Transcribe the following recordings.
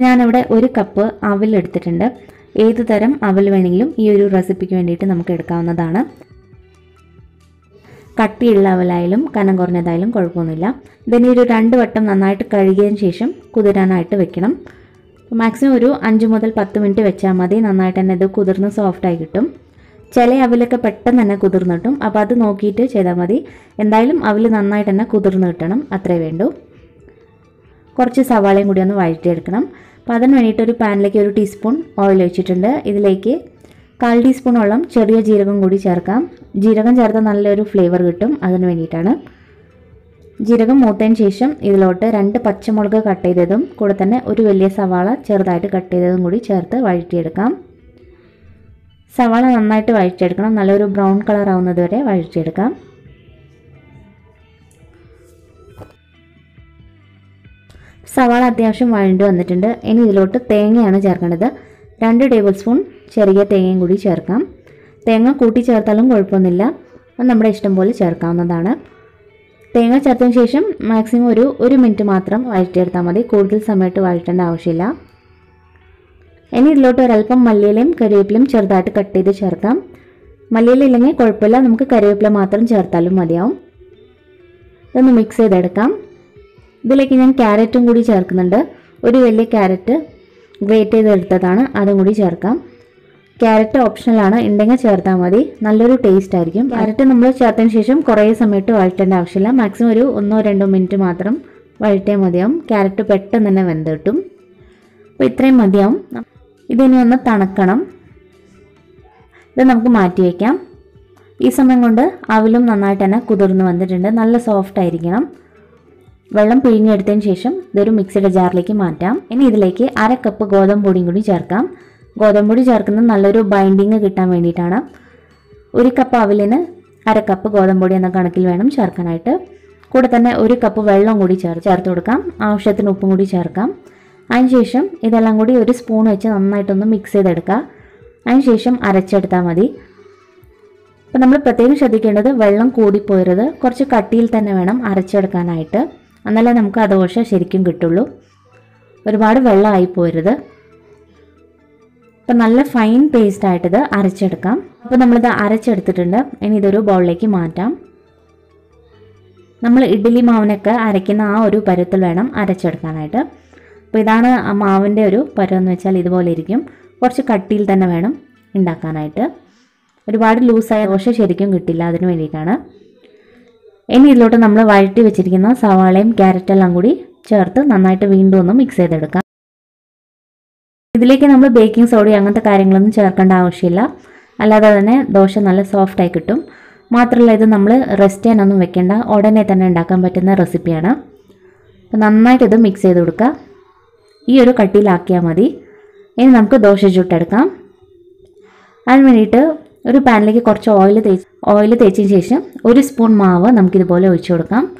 ഞാനിവിടെ ഒരു കപ്പ് അവൽ എടുത്തിട്ടുണ്ട്. ഏത് തരം അവൽ വേണമെങ്കിലും ഈ ഒരു റെസിപ്പിക്ക് വേണ്ടിയിട്ട് നമുക്ക് എടുക്കാവുന്നതാണ്. കട്ടിയുള്ള അവലായാലും കനം കുറഞ്ഞതായാലും കുഴപ്പമൊന്നുമില്ല. ഇതിനെ ഒരു രണ്ട് വട്ടം നന്നായിട്ട് കഴുകിയതിന് ശേഷം കുതിരാനായിട്ട് വെക്കണം. മാക്സിമം ഒരു അഞ്ച് മുതൽ പത്ത് മിനിറ്റ് വെച്ചാൽ മതി. നന്നായിട്ട് തന്നെ ഇത് കുതിർന്ന് സോഫ്റ്റായി കിട്ടും. ചില അവലൊക്കെ പെട്ടെന്ന് തന്നെ കുതിർന്നിട്ടും അപ്പോൾ അത് നോക്കിയിട്ട് ചെയ്താൽ മതി. എന്തായാലും അവൽ നന്നായിട്ട് തന്നെ കുതിർന്ന് കിട്ടണം. അത്രേ വേണ്ടൂ. കുറച്ച് സവാളയും കൂടി ഒന്ന് വഴറ്റിയെടുക്കണം. അപ്പോൾ അതിന് വേണ്ടിയിട്ട് ഒരു പാനിലേക്ക് ഒരു ടീസ്പൂൺ ഓയിൽ ഒഴിച്ചിട്ടുണ്ട്. ഇതിലേക്ക് കാൽ ടീസ്പൂണോളം ചെറിയ ജീരകം കൂടി ചേർക്കാം. ജീരകം ചേർത്താൽ നല്ലൊരു ഫ്ലേവർ കിട്ടും അതിന് വേണ്ടിയിട്ടാണ്. ജീരകം മൂത്തതിന് ശേഷം ഇതിലോട്ട് രണ്ട് പച്ചമുളക് കട്ട് ചെയ്തതും കൂടെ തന്നെ ഒരു വലിയ സവാള ചെറുതായിട്ട് കട്ട് ചെയ്തതും കൂടി ചേർത്ത് വഴറ്റിയെടുക്കാം. സവാള നന്നായിട്ട് വഴറ്റിയെടുക്കണം. നല്ലൊരു ബ്രൗൺ കളർ ആവുന്നത് വരെ വഴറ്റിയെടുക്കാം. സവാള അത്യാവശ്യം വഴണ്ട് വന്നിട്ടുണ്ട്. ഇനി ഇതിലോട്ട് തേങ്ങയാണ് ചേർക്കേണ്ടത്. രണ്ട് ടേബിൾ സ്പൂൺ ചെറിയ തേങ്ങയും കൂടി ചേർക്കാം. തേങ്ങ കൂട്ടി ചേർത്താലും കുഴപ്പമൊന്നുമില്ല. അത് നമ്മുടെ ഇഷ്ടം പോലെ ചേർക്കാവുന്നതാണ്. തേങ്ങ ചേർത്തതിന് ശേഷം മാക്സിമം ഒരു ഒരു മിനിറ്റ് മാത്രം വഴറ്റിയെടുത്താൽ മതി. കൂടുതൽ സമയത്ത് വഴറ്റേണ്ട ആവശ്യമില്ല. ഇനി ഇതിലോട്ട് ഒരല്പം മല്ലിയിലയും കരിവേപ്പിലയും ചെറുതായിട്ട് കട്ട് ചെയ്ത് ചേർക്കാം. മല്ലിയില ഇല്ലെങ്കിൽ കുഴപ്പമില്ല. നമുക്ക് കരിവേപ്പില മാത്രം ചേർത്താലും മതിയാവും. ഇതൊന്ന് മിക്സ് ചെയ്തെടുക്കാം. ഇതിലേക്ക് ഞാൻ ക്യാരറ്റും കൂടി ചേർക്കുന്നുണ്ട്. ഒരു വലിയ ക്യാരറ്റ് ഗ്രേറ്റ് ചെയ്തെടുത്തതാണ്. അതും കൂടി ചേർക്കാം. ക്യാരറ്റ് ഓപ്ഷണലാണ് ഉണ്ടെങ്കിൽ ചേർത്താൽ മതി. നല്ലൊരു ടേസ്റ്റ് ആയിരിക്കും. ക്യാരറ്റ് നമ്മൾ ചേർത്തതിന് ശേഷം കുറേ സമയത്ത് വഴറ്റേണ്ട ആവശ്യമില്ല. മാക്സിമം ഒരു ഒന്നോ രണ്ടോ മിനിറ്റ് മാത്രം വഴറ്റിയാൽ മതിയാവും. ക്യാരറ്റ് പെട്ടെന്ന് തന്നെ വെന്ത് കിട്ടും. അപ്പോൾ ഇത്രയും മതിയാവും. ഇതിനി ഒന്ന് തണുക്കണം. ഇത് നമുക്ക് മാറ്റി വയ്ക്കാം. ഈ സമയം കൊണ്ട് അവിലും നന്നായിട്ട് തന്നെ കുതിർന്ന് വന്നിട്ടുണ്ട്. നല്ല സോഫ്റ്റ് ആയിരിക്കണം. വെള്ളം പിഴിഞ്ഞെടുത്തതിന് ശേഷം ഇതൊരു മിക്സിയുടെ ജാറിലേക്ക് മാറ്റാം. ഇനി ഇതിലേക്ക് അര കപ്പ് ഗോതമ്പ് പൊടിയും കൂടി ചേർക്കാം. ഗോതമ്പ് പൊടി ചേർക്കുന്നത് നല്ലൊരു ബൈൻഡിങ് കിട്ടാൻ വേണ്ടിയിട്ടാണ്. ഒരു കപ്പ് അവിലിന് അര കപ്പ് ഗോതമ്പ് പൊടി എന്ന കണക്കിൽ വേണം ചേർക്കാനായിട്ട്. കൂടെ തന്നെ ഒരു കപ്പ് വെള്ളം കൂടി ചേർ ചേർത്ത് കൊടുക്കാം. ആവശ്യത്തിന് ഉപ്പും കൂടി ചേർക്കാം. അതിനുശേഷം ഇതെല്ലാം കൂടി ഒരു സ്പൂൺ വെച്ച് നന്നായിട്ടൊന്ന് മിക്സ് ചെയ്തെടുക്കുക അതിനുശേഷം അരച്ചെടുത്താൽ മതി. അപ്പോൾ നമ്മൾ പ്രത്യേകം ശ്രദ്ധിക്കേണ്ടത് വെള്ളം കൂടിപ്പോയരുത്. കുറച്ച് കട്ടിയിൽ തന്നെ വേണം അരച്ചെടുക്കാനായിട്ട്. എന്നാലേ നമുക്ക് ആ ദോശ ശരിക്കും കിട്ടുള്ളൂ. ഒരുപാട് വെള്ളമായി പോരുത്. അപ്പം നല്ല ഫൈൻ പേസ്റ്റായിട്ടിത് അരച്ചെടുക്കാം. അപ്പോൾ നമ്മളിത് അരച്ചെടുത്തിട്ടുണ്ട്. ഇനി ഇതൊരു ബൗളിലേക്ക് മാറ്റാം. നമ്മൾ ഇഡ്ഡലി മാവിനൊക്കെ അരയ്ക്കുന്ന ആ ഒരു പരുത്തിൽ വേണം അരച്ചെടുക്കാനായിട്ട്. അപ്പോൾ ഇതാണ് ആ മാവിന്റെ ഒരു പരുവം എന്ന് വെച്ചാൽ ഇതുപോലെ ഇരിക്കും. കുറച്ച് കട്ടിയിൽ തന്നെ വേണം ഉണ്ടാക്കാനായിട്ട്. ഒരുപാട് ലൂസായ ദോശ ശരിക്കും കിട്ടില്ല അതിന് വേണ്ടിയിട്ടാണ്. ഇനി ഇതിലോട്ട് നമ്മൾ വഴറ്റി വെച്ചിരിക്കുന്ന സവാളയും ക്യാരറ്റെല്ലാം കൂടി ചേർത്ത് നന്നായിട്ട് വീണ്ടും ഒന്ന് മിക്സ് ചെയ്തെടുക്കാം. ഇതിലേക്ക് നമ്മൾ ബേക്കിംഗ് സോഡ അങ്ങനത്തെ കാര്യങ്ങളൊന്നും ചേർക്കേണ്ട ആവശ്യമില്ല. അല്ലാതെ തന്നെ ദോശ നല്ല സോഫ്റ്റ് ആയി കിട്ടും. മാത്രമല്ല ഇത് നമ്മൾ റെസ്റ്റ് ചെയ്യാനൊന്നും വെക്കേണ്ട. ഉടനെ തന്നെ ഉണ്ടാക്കാൻ പറ്റുന്ന റെസിപ്പിയാണ് അപ്പോൾ നന്നായിട്ട് ഇത് മിക്സ് ചെയ്ത് കൊടുക്കുക. ഈ ഒരു കട്ടിയിലാക്കിയാൽ മതി. ഇനി നമുക്ക് ദോശ ചുട്ടെടുക്കാം. അതിന് വേണ്ടിയിട്ട് ഒരു പാനിലേക്ക് കുറച്ച് ഓയിൽ തേച്ച് ഓയിൽ തേച്ചതിന് ശേഷം ഒരു സ്പൂൺ മാവ് നമുക്കിതുപോലെ ഒഴിച്ചു കൊടുക്കാം.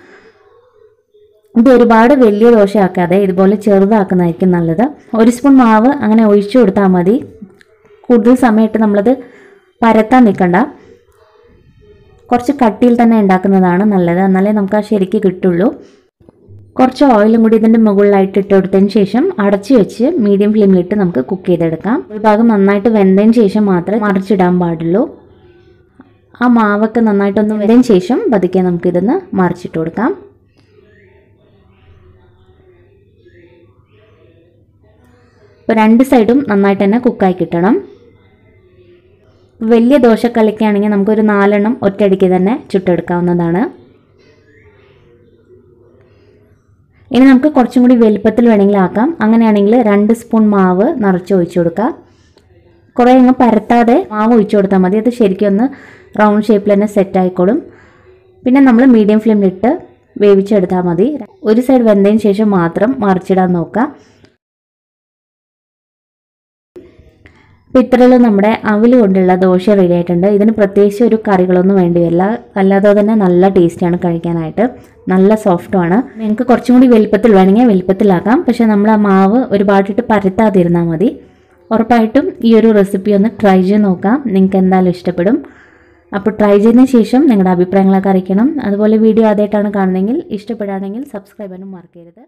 ഇത് ഒരുപാട് വലിയ ദോശയാക്കാതെ ഇതുപോലെ ചെറുതാക്കുന്നതായിരിക്കും നല്ലത്. ഒരു സ്പൂൺ മാവ് അങ്ങനെ ഒഴിച്ചു കൊടുത്താൽ മതി. കൂടുതൽ സമയത്ത് നമ്മളത് പരത്താൻ നിൽക്കണ്ട. കുറച്ച് കട്ടിയിൽ തന്നെ ഉണ്ടാക്കുന്നതാണ് നല്ലത്. എന്നാലേ നമുക്ക് ആ ശരിക്ക് കിട്ടുള്ളൂ. കുറച്ച് ഓയിലും കൂടി ഇതിന്റെ മുകളിലായിട്ട് ഇട്ട് കൊടുത്തതിന് ശേഷം അടച്ചു വെച്ച് മീഡിയം ഫ്ലെയിമിലിട്ട് നമുക്ക് കുക്ക് ചെയ്തെടുക്കാം. ഒരു ഭാഗം നന്നായിട്ട് വെന്തതിന് ശേഷം മാത്രമേ മറിച്ചിടാൻ പാടുള്ളൂ. ആ മാവൊക്കെ നന്നായിട്ടൊന്ന് വെന്തതിന് ശേഷം പതുക്കെ നമുക്കിതൊന്ന് മറിച്ചിട്ട് കൊടുക്കാം. ഇപ്പോൾ രണ്ട് സൈഡും നന്നായിട്ട് തന്നെ കുക്കായി കിട്ടണം. വലിയ ദോശക്കല്ലിക്കാണെങ്കിൽ നമുക്കൊരു നാലെണ്ണം ഒറ്റയടിക്ക് തന്നെ ചുട്ടെടുക്കാവുന്നതാണ്. ഇനി നമുക്ക് കുറച്ചും കൂടി വലുപ്പത്തിൽ വേണമെങ്കിൽ ആക്കാം. അങ്ങനെയാണെങ്കിൽ രണ്ട് സ്പൂൺ മാവ് നിറച്ച് ഒഴിച്ചു കൊടുക്കുക കുറേ അങ്ങ് പരത്താതെ മാവ് ഒഴിച്ചു കൊടുത്താൽ മതി. അത് ശരിക്കും ഒന്ന് റൗണ്ട് ഷേപ്പിൽ തന്നെ സെറ്റ് ആയിക്കോളും. പിന്നെ നമ്മൾ മീഡിയം ഫ്ലെയിമിലിട്ട് വേവിച്ചെടുത്താൽ മതി. ഒരു സൈഡ് വെന്തതിന് ശേഷം മാത്രം മറിച്ചിടാൻ നോക്കുക. അപ്പോൾ ഇത്രയുള്ള നമ്മുടെ അവിൽ കൊണ്ടുള്ള ദോശ റെഡി ആയിട്ടുണ്ട്. ഇതിന് പ്രത്യേകിച്ച് ഒരു കറികളൊന്നും വേണ്ടി വരില്ല. അല്ലാതെ തന്നെ നല്ല ടേസ്റ്റാണ് കഴിക്കാനായിട്ട്. നല്ല സോഫ്റ്റുമാണ് നിങ്ങൾക്ക് കുറച്ചും കൂടി വലുപ്പത്തിൽ വേണമെങ്കിൽ വലുപ്പത്തിലാക്കാം. പക്ഷേ നമ്മൾ ആ മാവ് ഒരുപാടിട്ട് പരത്താതിരുന്നാൽ മതി. ഉറപ്പായിട്ടും ഈ ഒരു റെസിപ്പി ഒന്ന് ട്രൈ ചെയ്ത് നോക്കാം. നിങ്ങൾക്ക് എന്തായാലും ഇഷ്ടപ്പെടും. അപ്പോൾ ട്രൈ ചെയ്തതിന് ശേഷം നിങ്ങളുടെ അഭിപ്രായങ്ങളൊക്കെ അറിയിക്കണം. അതുപോലെ വീഡിയോ ആദ്യമായിട്ടാണ് കാണുന്നതെങ്കിൽ ഇഷ്ടപ്പെടുകയാണെങ്കിൽ സബ്സ്ക്രൈബ് ചെയ്യാനും മറക്കരുത്.